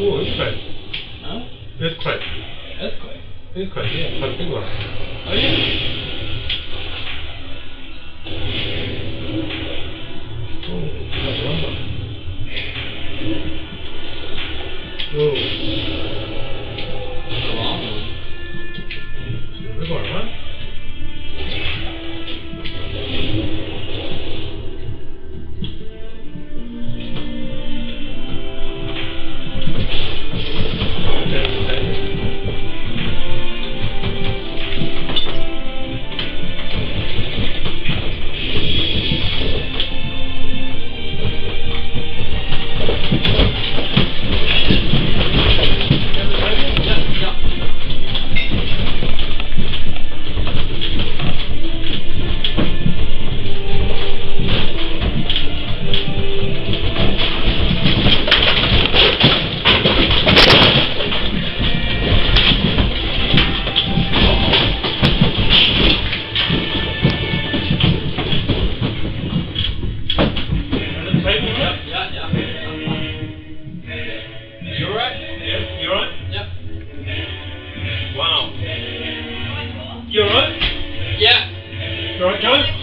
Oh, earthquake. Huh? Earthquake. Earthquake? Earthquake, yeah. Quite a big one. Oh, yeah? Oh, that's one one. Oh. That's a long one. Big one, huh? You alright? Yeah. You alright, Joe?